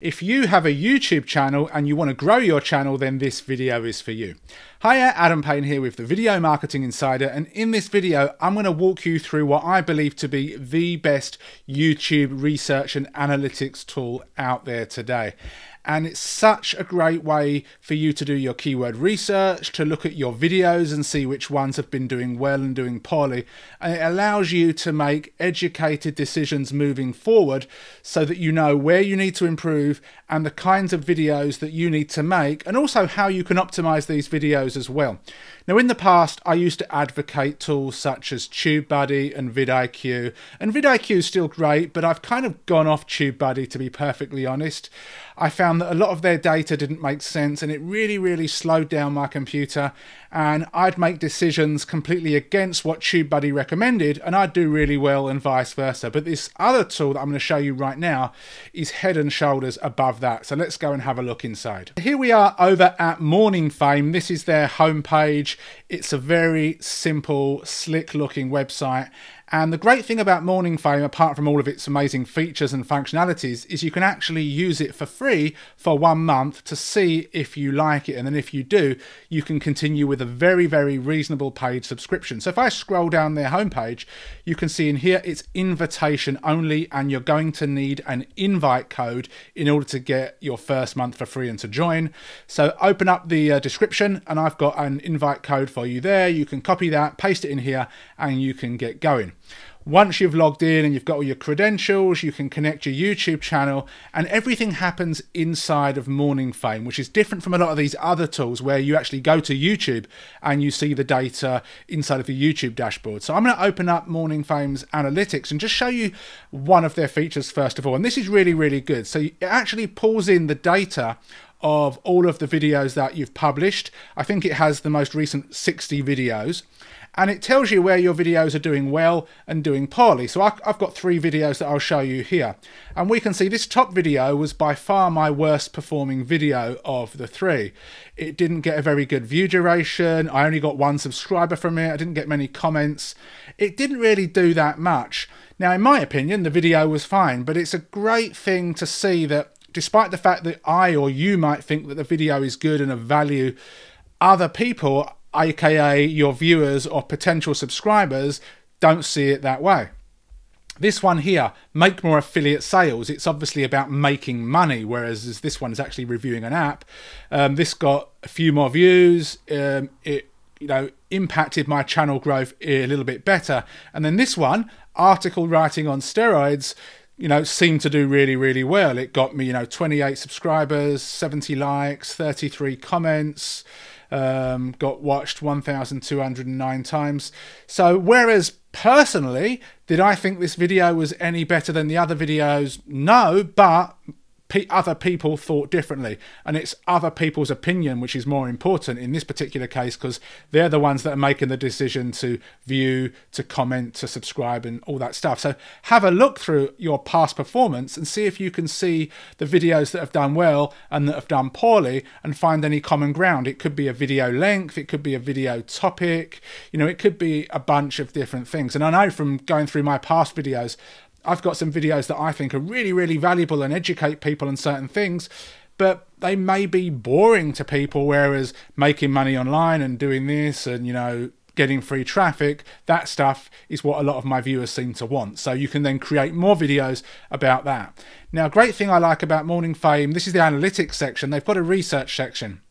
If you have a YouTube channel and you want to grow your channel, then this video is for you. Hiya, Adam Payne here with the Video Marketing Insider, and in this video, I'm going to walk you through what I believe to be the best YouTube research and analytics tool out there today and it's such a great way for you to do your keyword research, to look at your videos and see which ones have been doing well and doing poorly. And it allows you to make educated decisions moving forward so that you know where you need to improve and the kinds of videos that you need to make, and also how you can optimize these videos as well. Now, in the past, I used to advocate tools such as TubeBuddy and vidIQ, and vidIQ is still great, but I've kind of gone off TubeBuddy to be perfectly honest. I found that a lot of their data didn't make sense and it really, really slowed down my computer. And I'd make decisions completely against what TubeBuddy recommended, and I'd do really well, and vice versa. But this other tool that I'm going to show you right now is head and shoulders above that. So let's go and have a look inside. Here we are over at Morning Fame. This is their homepage. It's a very simple, slick looking website and the great thing about Morning Fame, apart from all of its amazing features and functionalities, is you can actually use it for free for one month to see if you like it. And then if you do, you can continue with a very, very reasonable paid subscription. So if I scroll down their homepage, you can see in here it's invitation only, and you're going to need an invite code in order to get your first month for free and to join. So open up the uh, description, and I've got an invite code for you there. You can copy that, paste it in here, and you can get going. Once you've logged in and you've got all your credentials, you can connect your YouTube channel, and everything happens inside of Morning Fame, which is different from a lot of these other tools where you actually go to YouTube and you see the data inside of the YouTube dashboard. So I'm going to open up Morning Fame's analytics and just show you one of their features first of all. And this is really, really good. So it actually pulls in the data of all of the videos that you've published. I think it has the most recent 60 videos and it tells you where your videos are doing well and doing poorly. So I've got three videos that I'll show you here. And we can see this top video was by far my worst performing video of the three. It didn't get a very good view duration. I only got one subscriber from it. I didn't get many comments. It didn't really do that much. Now, in my opinion, the video was fine, but it's a great thing to see that despite the fact that I or you might think that the video is good and of value, other people aka your viewers or potential subscribers, don't see it that way. This one here, make more affiliate sales. It's obviously about making money, whereas this one is actually reviewing an app. Um, this got a few more views. Um, it you know impacted my channel growth a little bit better. And then this one, article writing on steroids, you know, seemed to do really, really well. It got me, you know, 28 subscribers, 70 likes, 33 comments um, got watched 1,209 times. So, whereas personally, did I think this video was any better than the other videos? No, but other people thought differently. And it's other people's opinion which is more important in this particular case because they're the ones that are making the decision to view to comment to subscribe and all that stuff. So have a look through your past performance and see if you can see the videos that have done well and that have done poorly and find any common ground. It could be a video length it could be a video topic you know it could be a bunch of different things. And i know from going through my past videos I've got some videos that I think are really, really valuable and educate people on certain things, but they may be boring to people, whereas making money online and doing this and, you know, getting free traffic, that stuff is what a lot of my viewers seem to want. So you can then create more videos about that. Now, great thing I like about Morning Fame, this is the analytics section. They've got a research section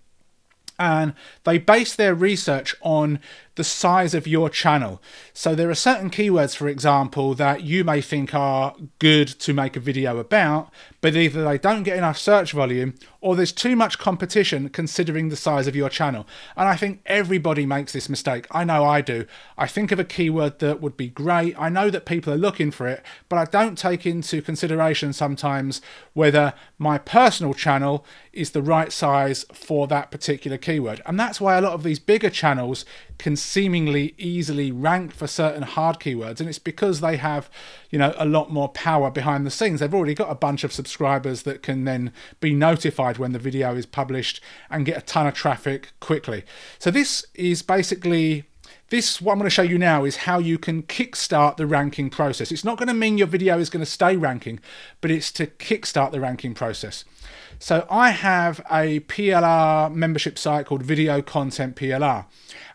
and they base their research on the size of your channel. So there are certain keywords, for example, that you may think are good to make a video about, but either they don't get enough search volume or there's too much competition considering the size of your channel. And I think everybody makes this mistake. I know I do. I think of a keyword that would be great. I know that people are looking for it, but I don't take into consideration sometimes whether my personal channel is the right size for that particular keyword. And that's why a lot of these bigger channels can seemingly easily rank for certain hard keywords. And it's because they have you know a lot more power behind the scenes. They've already got a bunch of subscribers that can then be notified when the video is published and get a ton of traffic quickly. So this is basically This, what I'm going to show you now, is how you can kickstart the ranking process. It's not going to mean your video is going to stay ranking, but it's to kickstart the ranking process. So I have a PLR membership site called Video Content PLR.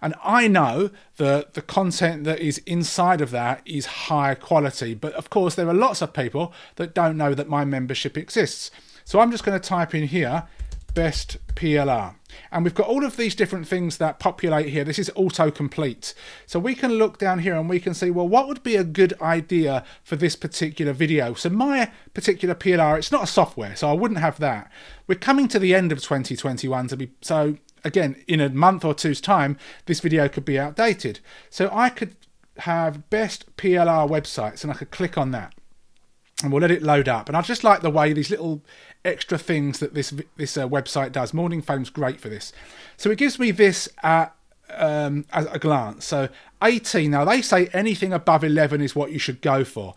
And I know that the content that is inside of that is high quality. But of course, there are lots of people that don't know that my membership exists. So I'm just going to type in here best PLR. And we've got all of these different things that populate here. This is autocomplete. So we can look down here and we can see, well, what would be a good idea for this particular video? So my particular PLR, it's not a software, so I wouldn't have that. We're coming to the end of 2021 to be, so again, in a month or two's time, this video could be outdated. So I could have best PLR websites and I could click on that and we'll let it load up. And I just like the way these little extra things that this this uh, website does. Morning Fame's great for this. So it gives me this at, um, at a glance. So 18, now they say anything above 11 is what you should go for.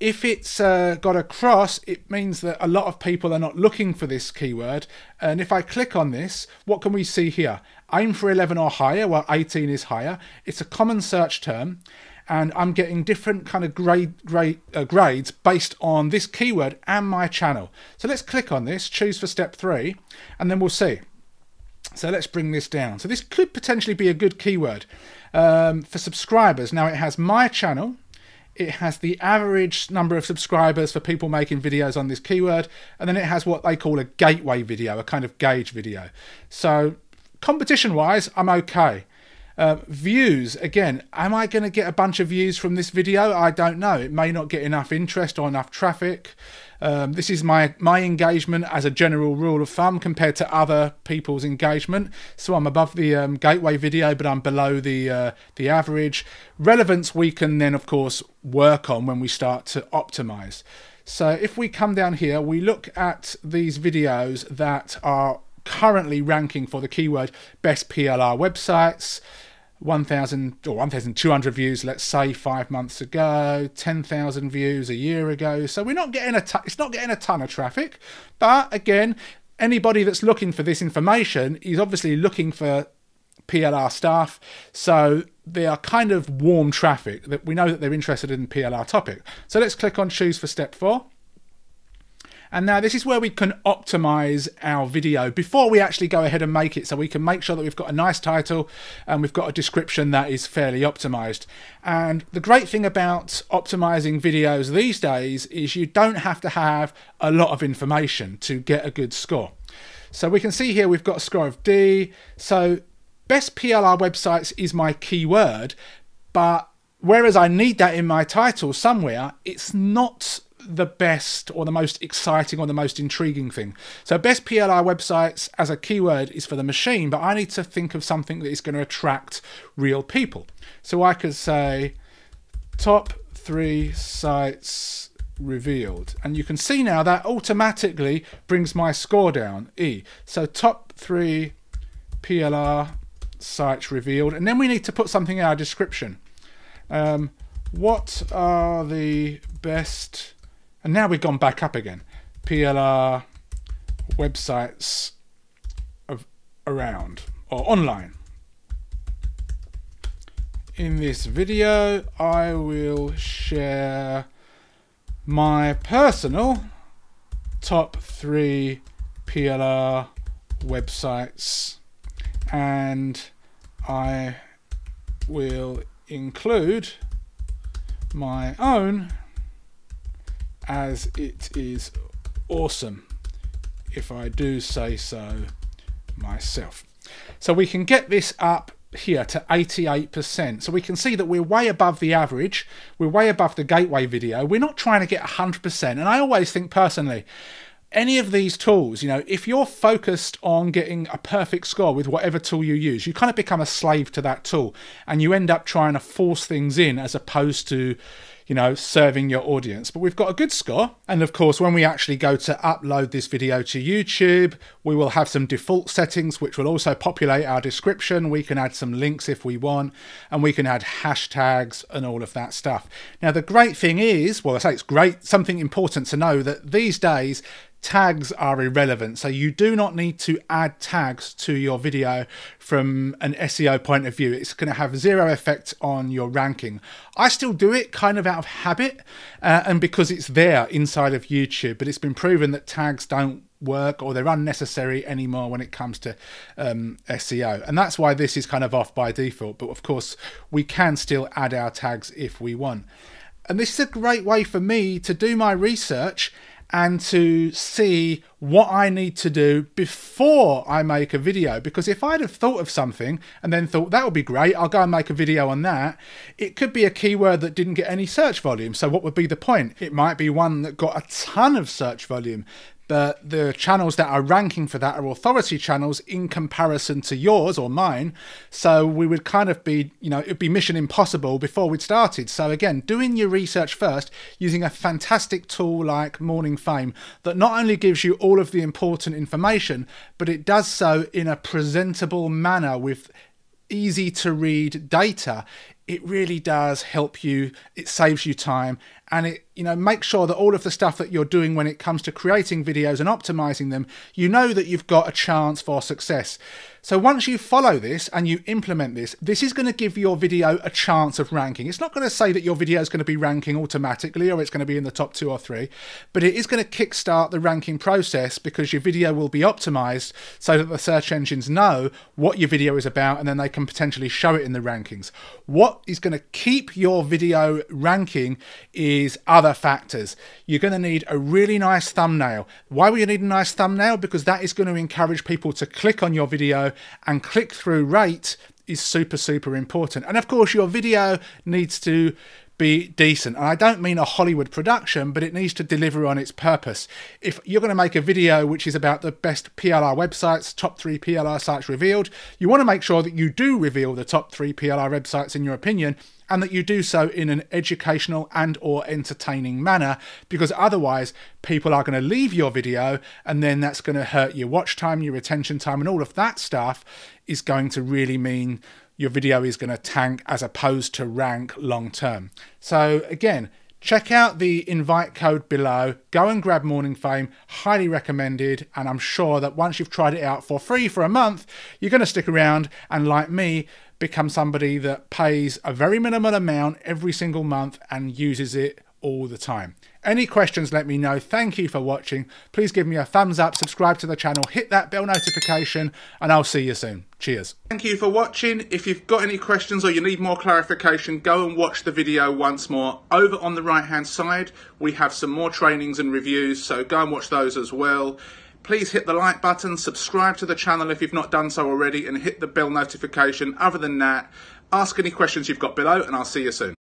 If it's uh, got a cross, it means that a lot of people are not looking for this keyword. And if I click on this, what can we see here? Aim for 11 or higher, well 18 is higher. It's a common search term and I'm getting different kind of grade, grade uh, grades based on this keyword and my channel. So let's click on this, choose for step three, and then we'll see. So let's bring this down. So this could potentially be a good keyword um, for subscribers. Now it has my channel, it has the average number of subscribers for people making videos on this keyword, and then it has what they call a gateway video, a kind of gauge video. So competition wise, I'm okay. Uh, views, again, am I going to get a bunch of views from this video? I don't know. It may not get enough interest or enough traffic. Um, this is my, my engagement as a general rule of thumb compared to other people's engagement. So I'm above the um, gateway video, but I'm below the, uh, the average. Relevance we can then, of course, work on when we start to optimize. So if we come down here, we look at these videos that are currently ranking for the keyword best PLR websites. 1,000 or 1,200 views, let's say five months ago, 10,000 views a year ago. So we're not getting a ton, it's not getting a ton of traffic. But again, anybody that's looking for this information is obviously looking for PLR stuff. So they are kind of warm traffic that we know that they're interested in PLR topic. So let's click on choose for step four. And now this is where we can optimize our video before we actually go ahead and make it. So we can make sure that we've got a nice title and we've got a description that is fairly optimized. And the great thing about optimizing videos these days is you don't have to have a lot of information to get a good score. So we can see here we've got a score of D. So best PLR websites is my keyword, but whereas I need that in my title somewhere, it's not the best or the most exciting or the most intriguing thing. So, best PLR websites as a keyword is for the machine, but I need to think of something that is going to attract real people. So, I could say top three sites revealed. And you can see now that automatically brings my score down, E. So, top three PLR sites revealed. And then we need to put something in our description. Um, what are the best and now we've gone back up again. PLR websites of around or online. In this video, I will share my personal top three PLR websites and I will include my own as it is awesome, if I do say so myself. So we can get this up here to 88%. So we can see that we're way above the average. We're way above the gateway video. We're not trying to get 100%. And I always think personally, any of these tools, you know, if you're focused on getting a perfect score with whatever tool you use, you kind of become a slave to that tool and you end up trying to force things in as opposed to, you know, serving your audience. But we've got a good score. And of course, when we actually go to upload this video to YouTube, we will have some default settings, which will also populate our description. We can add some links if we want, and we can add hashtags and all of that stuff. Now, the great thing is, well, I say it's great, something important to know that these days, tags are irrelevant. So you do not need to add tags to your video from an SEO point of view. It's going to have zero effect on your ranking. I still do it kind of out of habit uh, and because it's there inside of YouTube, but it's been proven that tags don't work or they're unnecessary anymore when it comes to um, SEO. And that's why this is kind of off by default. But of course, we can still add our tags if we want. And this is a great way for me to do my research and to see what I need to do before I make a video. Because if I'd have thought of something and then thought that would be great, I'll go and make a video on that, it could be a keyword that didn't get any search volume. So what would be the point? It might be one that got a ton of search volume but the channels that are ranking for that are authority channels in comparison to yours or mine. So we would kind of be, you know, it'd be mission impossible before we'd started. So again, doing your research first using a fantastic tool like Morning Fame that not only gives you all of the important information, but it does so in a presentable manner with easy to read data it really does help you it saves you time and it you know make sure that all of the stuff that you're doing when it comes to creating videos and optimizing them you know that you've got a chance for success. So once you follow this and you implement this this is going to give your video a chance of ranking. It's not going to say that your video is going to be ranking automatically or it's going to be in the top two or three but it is going to kickstart the ranking process because your video will be optimized so that the search engines know what your video is about and then they can potentially show it in the rankings. What is going to keep your video ranking is is other factors. You're going to need a really nice thumbnail. Why will you need a nice thumbnail? Because that is going to encourage people to click on your video and click through rate is super, super important. And of course, your video needs to be decent. And I don't mean a Hollywood production, but it needs to deliver on its purpose. If you're going to make a video which is about the best PLR websites, top three PLR sites revealed, you want to make sure that you do reveal the top three PLR websites in your opinion and that you do so in an educational and or entertaining manner because otherwise people are going to leave your video and then that's going to hurt your watch time your retention time and all of that stuff is going to really mean your video is going to tank as opposed to rank long term. So again, check out the invite code below. Go and grab Morning Fame. Highly recommended. And I'm sure that once you've tried it out for free for a month, you're going to stick around and like me, become somebody that pays a very minimal amount every single month and uses it all the time. Any questions, let me know. Thank you for watching. Please give me a thumbs up, subscribe to the channel, hit that bell notification, and I'll see you soon. Cheers. Thank you for watching. If you've got any questions or you need more clarification, go and watch the video once more. Over on the right hand side, we have some more trainings and reviews, so go and watch those as well. Please hit the like button, subscribe to the channel if you've not done so already, and hit the bell notification. Other than that, ask any questions you've got below, and I'll see you soon.